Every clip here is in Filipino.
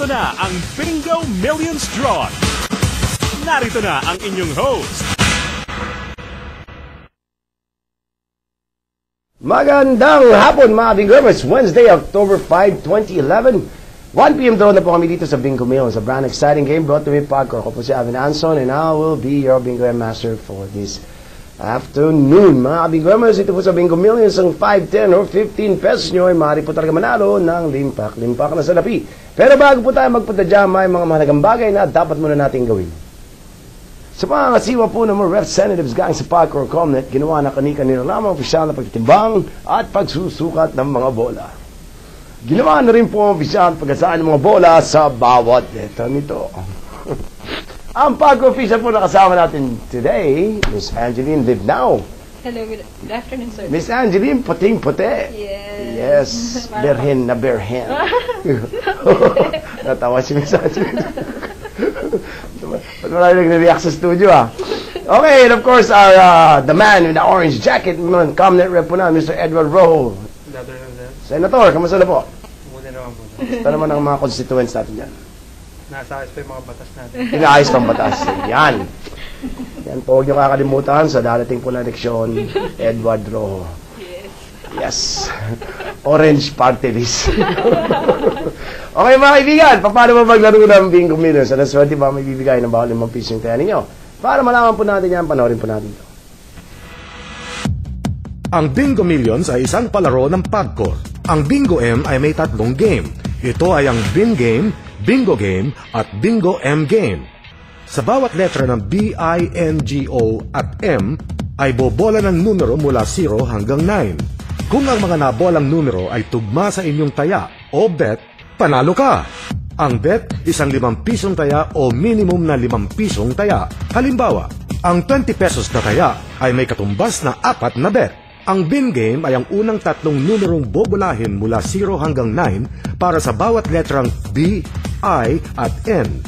Ito na ang Bingo Millions Draw. Narito na ang inyong host, Magandang hapon mga Bingomers! Wednesday, October 5, 2011. 1pm draw na po kami dito sa Bingo Mail. Sa brand exciting game brought to me Pagko. Ako po si Avin Anson and I will be your Bingo Master for this afternoon. Mga Bingomers, ito po sa Bingo Millions ang 5, 10 or 15 pesos nyo ay maaari po talaga manalo ng limpak. Limpak na salapi. Pero bago po tayo magpunta dyan, may mga mahalagang bagay na dapat muna natin gawin. Sa pangangasiwa po ng mga representatives galing sa Pagcor Comnet, ginawa na kani-kanila lamang opisyal na pagtitimbang at pagsusukat ng mga bola. Ginawa na rin po ang opisyal pagkasaan ng mga bola sa bawat letra nito. Ang Pagcor official po nakasama natin today, Miss Angeline Live Now. Hello, good, afternoon, sir. Miss Angeline, puting-puti. Yes. Yes, berhen na berhen. Natawa si Miss Angeline. Ba't marami nagre-react sa studio ah? Okay, and of course, our, uh, the man in the orange jacket, man, Comnet rep po na, Mr. Edward Rojo. Senator, kamusta na po? muna naman po. Ito naman ang mga constituents natin dyan. Nasa ayos pa yung mga batas natin. Inaayos ng batas. Yan. Yan po, huwag niyo kakalimutan sa darating po na eleksyon, Edward Rojo. Yes. Yes. Orange party list. okay mga kaibigan, paano ba maglaro ng Bingo Millions? Alas 20 ba may bibigay ng bawal limang piso yung tayo ninyo? Para malaman po natin yan, panoorin po natin ito. Ang Bingo Millions ay isang palaro ng Pagcor. Ang Bingo M ay may tatlong game. Ito ay ang Bin Game, Bingo Game, at Bingo M Game. Sa bawat letra ng B, I, N, G, O at M ay bobola ng numero mula 0 hanggang 9. Kung ang mga nabolang numero ay tugma sa inyong taya o bet, panalo ka! Ang bet, isang limang pisong taya o minimum na limang pisong taya. Halimbawa, ang 20 pesos na taya ay may katumbas na apat na bet. Ang bin game ay ang unang tatlong numerong bobolahin mula 0 hanggang 9 para sa bawat letrang B, I at N.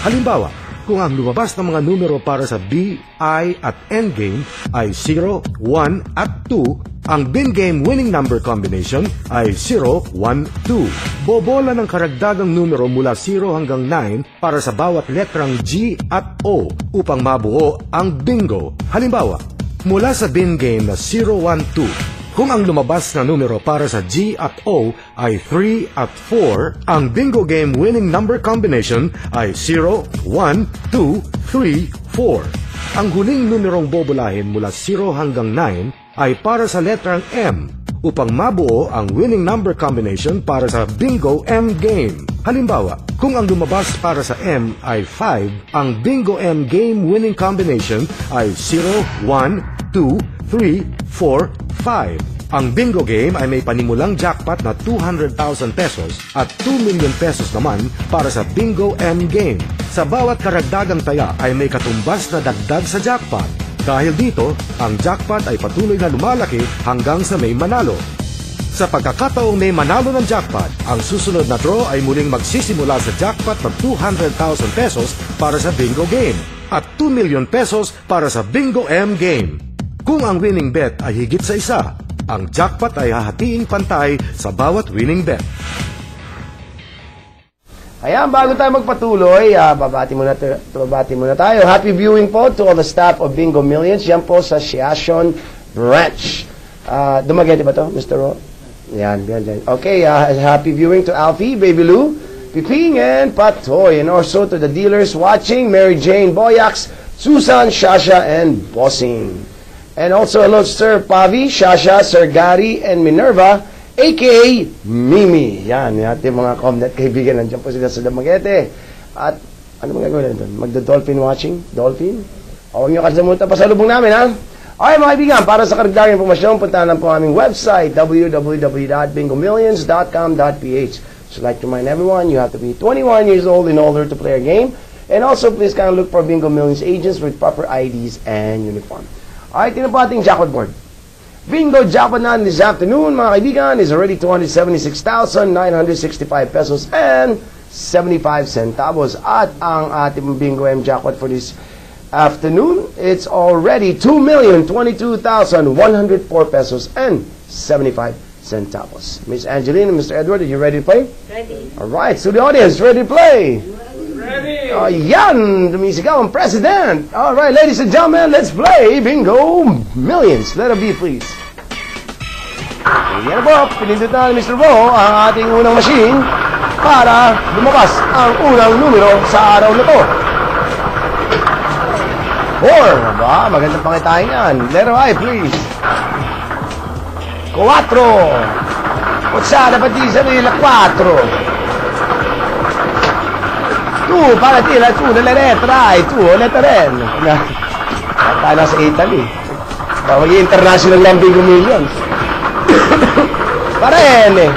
Halimbawa, kung ang lumabas na mga numero para sa B, I at N game ay 0, 1 at 2, ang bin game winning number combination ay 0, 1, 2. Bobola ng karagdagang numero mula 0 hanggang 9 para sa bawat letrang G at O upang mabuo ang bingo. Halimbawa, mula sa bin game na 0, 1, 2, kung ang lumabas na numero para sa G at O ay 3 at 4, ang bingo game winning number combination ay 0, 1, 2, 3, 4. Ang huling numerong bobolahin mula 0 hanggang 9 ay para sa letrang M upang mabuo ang winning number combination para sa bingo M game. Halimbawa, kung ang lumabas para sa M ay 5, ang bingo M game winning combination ay 0, 1, 2, 3, 4, 5. Ang bingo game ay may panimulang jackpot na 200,000 pesos at 2 million pesos naman para sa bingo M game. Sa bawat karagdagang taya ay may katumbas na dagdag sa jackpot. Dahil dito, ang jackpot ay patuloy na lumalaki hanggang sa may manalo. Sa pagkakataong may manalo ng jackpot, ang susunod na draw ay muling magsisimula sa jackpot ng 200,000 pesos para sa bingo game at 2 million pesos para sa bingo M game. Kung ang winning bet ay higit sa isa, ang jackpot ay hahatiin pantay sa bawat winning bet. Ayan, bago tayo magpatuloy, ah, babati, muna babati muna tayo. Happy viewing po to all the staff of Bingo Millions. Yan po sa Siacion Branch. Uh, Dumaguete ba to, Mr. Ro? Yan, yan. Okay, ah, happy viewing to Alfie, Baby Lou, Piping, and Patoy. And also to the dealers watching, Mary Jane Boyax, Susan, Shasha, and Bossing. And also hello Sir Pavi, Shasha, Sir Gary, and Minerva, aka Mimi. Yan, yung ating mga Comnet kaibigan. Nandiyan po sila sa Dumaguete. At ano mga gagawin doon? Magda-dolphin watching? Dolphin? O, huwag nyo kalimutan pa sa lubong namin, ha? Okay, mga kaibigan, para sa karagdagang impormasyon, puntahan lang po aming website, www.bingomillions.com.ph. So, like to remind everyone, you have to be 21 years old in order to play our game. And also, please kind of look for Bingo Millions agents with proper IDs and uniform. Alright, tingnan po ating jackpot board. Bingo jackpot natin this afternoon, mga kaibigan, is already 276,965 pesos and 75 centavos. At ang ating Bingo M jackpot for this afternoon, it's already 2,022,104 pesos and 75 centavos. Miss Angelina Mr. Edward, are you ready to play? Ready. All right, so the audience, ready to play? Ready! Oh, yan! Dumisigaw ang president! All right, ladies and gentlemen, let's play Bingo Millions. Letter B, please. Yan po, pinindot na ni Mr. Ro ang ating unang machine para lumabas ang unang numero sa araw na to. Four. Ba, magandang pangitain yan. Letter I, please. Quattro. Pozzata patisa nila quattro. Tu, para ti, la tu, nella lettera I, tu, lettera N. Tayo na sa Italy. Baka international lang Bingo Millions. para N eh.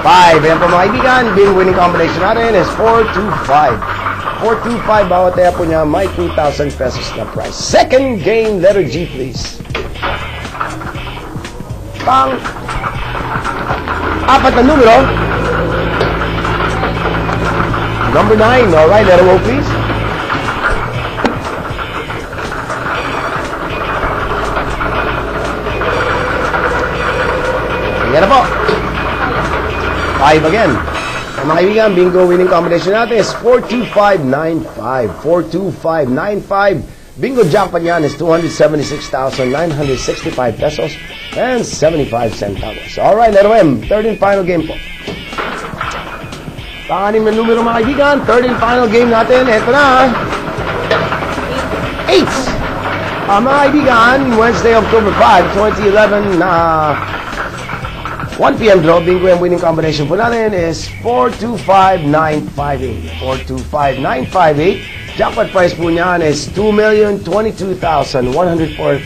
Five. Ayan po mga kaibigan, bin winning combination natin is 425. 425, bawat taya po niya may 2,000 pesos na prize. Second game, letter G please. Pang apat na numero. Number 9, alright, letter O please. Ayan na po. Five again. Mga kaibigan, bingo winning combination natin is 42595. 42595. Bingo jackpot niyan is 276,965 pesos and 75 centavos. Alright, letter M. Third and final game po. Panganim na numero mga kaibigan. Third and final game natin. Ito na. 8. Ang mga kaibigan, Wednesday, October 5, 2011 na 1 p.m. draw, bingo ang winning combination po natin is 425958. 425958. Jackpot prize po niyan is 2,022,104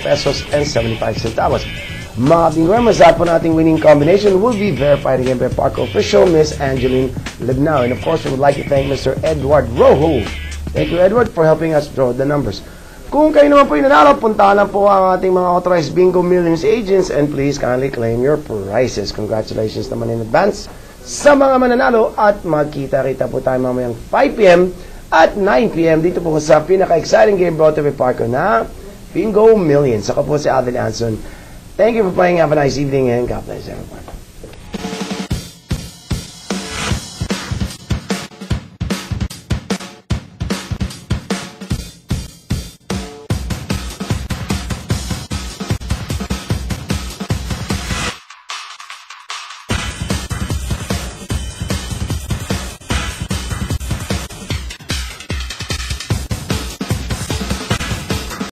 pesos and 75 centavos. Mga bingo masarap po nating winning combination will be verified again by Park official Miss Angeline Lignao. And of course, we would like to thank Mr. Edward Rojo. Thank you, Edward, for helping us draw the numbers. Kung kayo naman po yung puntahan lang po ang ating mga authorized Bingo Millions agents and please kindly claim your prizes. Congratulations naman in advance sa mga mananalo at magkita-kita po tayo mamayang 5pm at 9pm dito po sa pinaka-exciting game brought to you by na Bingo Millions. Ako po si Alvin Anson. Thank you for playing. Have a nice evening and God bless everyone.